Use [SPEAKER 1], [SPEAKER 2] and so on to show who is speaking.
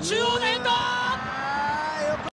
[SPEAKER 1] 只有点